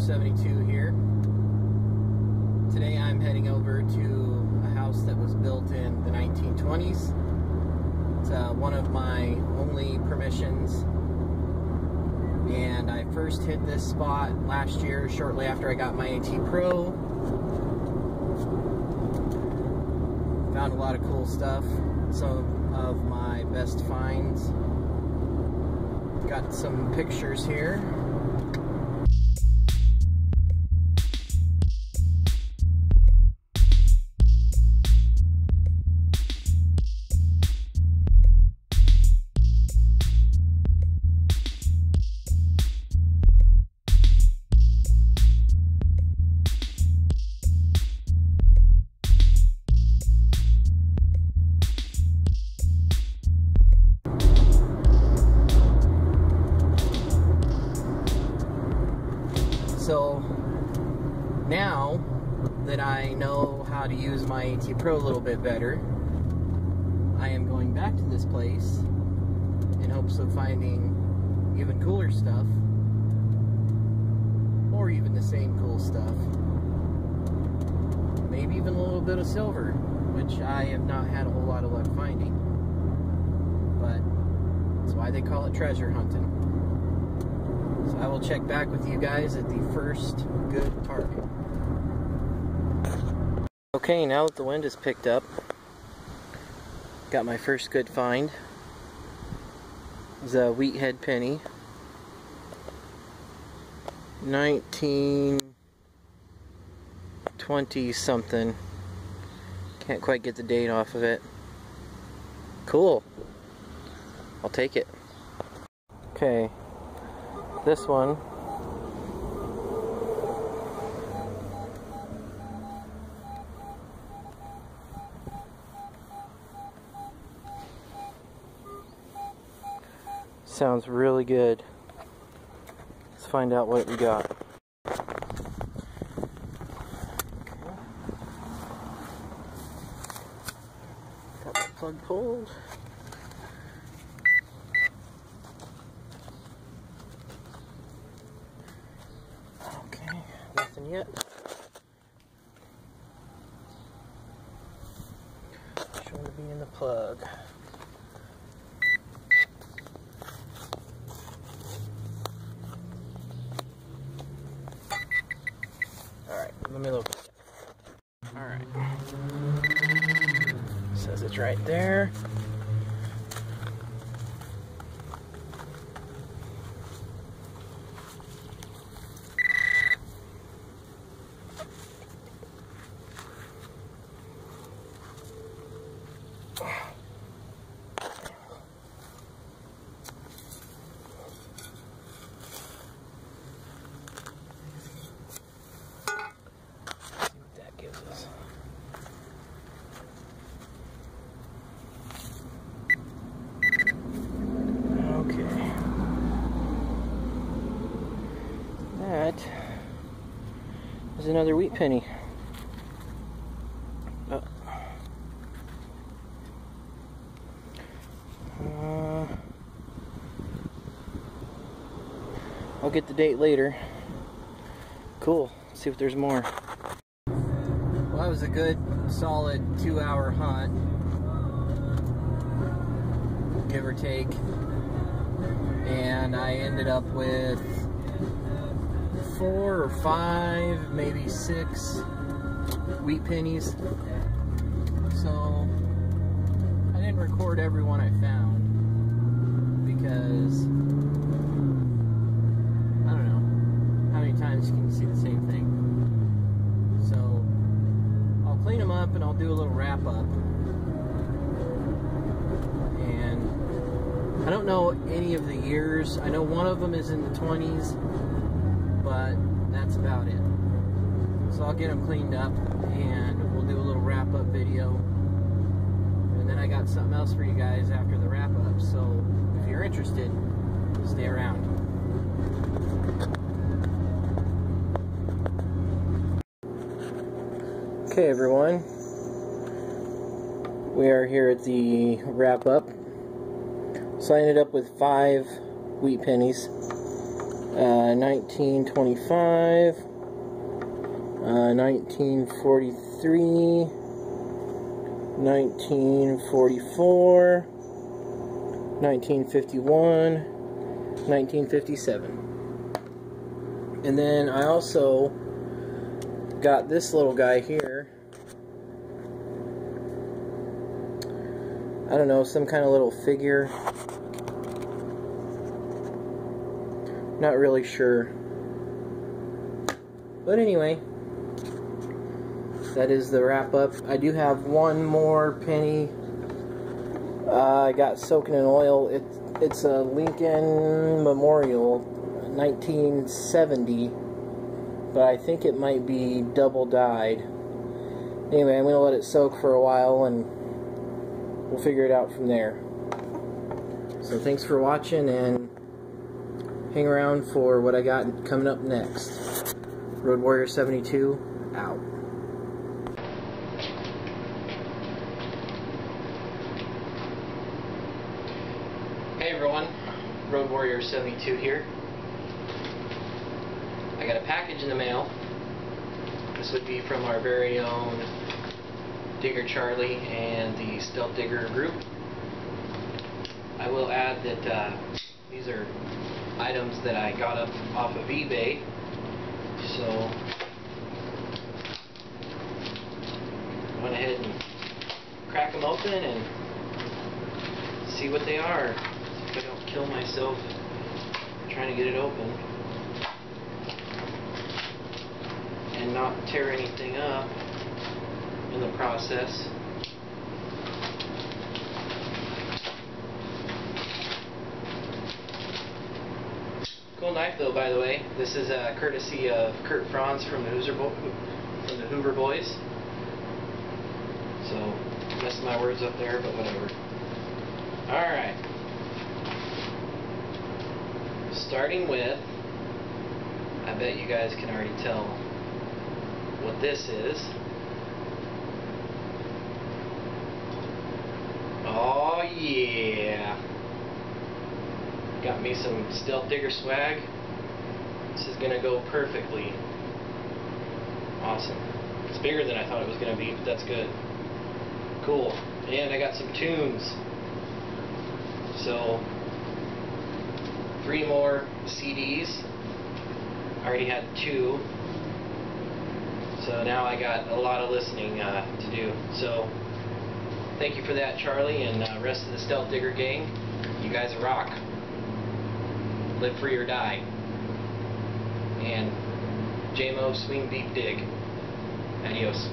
72 here. Today I'm heading over to a house that was built in the 1920s. It's uh, one of my only permissions. And I first hit this spot last year, shortly after I got my AT Pro. Found a lot of cool stuff. Some of my best finds. Got some pictures here. How to use my AT Pro a little bit better, I am going back to this place in hopes of finding even cooler stuff or even the same cool stuff. Maybe even a little bit of silver, which I have not had a whole lot of luck finding. But that's why they call it treasure hunting. So I will check back with you guys at the first good target. Okay, now that the wind has picked up, got my first good find. The a wheathead penny. 1920 something. Can't quite get the date off of it. Cool. I'll take it. Okay, this one sounds really good let's find out what we got got the plug pulled Okay, nothing yet. Showing to be in the plug. Alright, let me look. Alright. Says it's right there. see what that gives us. Okay. That is another wheat penny. Oh. Uh, I'll get the date later. Cool. Let's see if there's more. Well, that was a good, solid two-hour hunt, give or take. And I ended up with four or five, maybe six wheat pennies. So I didn't record every one I found because I don't know how many times can you see the same thing. So I'll clean them up and I'll do a little wrap up. And I don't know any of the years. I know one of them is in the 20s, but that's about it. So I'll get them cleaned up and we'll do a little wrap up video. And then I got something else for you guys after the wrap up. So if you're interested, stay around. Okay, everyone. We are here at the wrap up. So I ended up with five wheat pennies. Uh, 1925, uh, 1943, 1944, 1951, 1957. And then I also got this little guy here. I don't know, some kind of little figure. Not really sure. But anyway, that is the wrap up. I do have one more penny. Uh, I got soaking in oil. It, it's a Lincoln Memorial 1970, but I think it might be double died. Anyway, I'm going to let it soak for a while and we'll figure it out from there. So thanks for watching and hang around for what I got coming up next. Road Warrior 72, out. Hey everyone, Road Warrior 72 here. I got a package in the mail. This would be from our very own Digger Charlie and the Stealth Digger group. I will add that uh, these are items that I got up off of eBay. So went ahead and crack them open and see what they are. If I don't kill myself trying to get it open. And not tear anything up in the process. Cool knife though, by the way. This is uh, courtesy of Kurt Franz from the, Hoover Bo from the Hoover Boys. So, messing my words up there, but whatever. Alright. Starting with, I bet you guys can already tell what this is. Oh yeah. Got me some Stealth Digger swag. This is going to go perfectly. Awesome. It's bigger than I thought it was going to be, but that's good. Cool. And I got some tunes. So, three more CDs. I already had two. So now I got a lot of listening uh, to do. So, thank you for that, Charlie, and uh, rest of the Stealth Digger gang. You guys rock live free or die. And JMO Swing Beep Dig. Adios.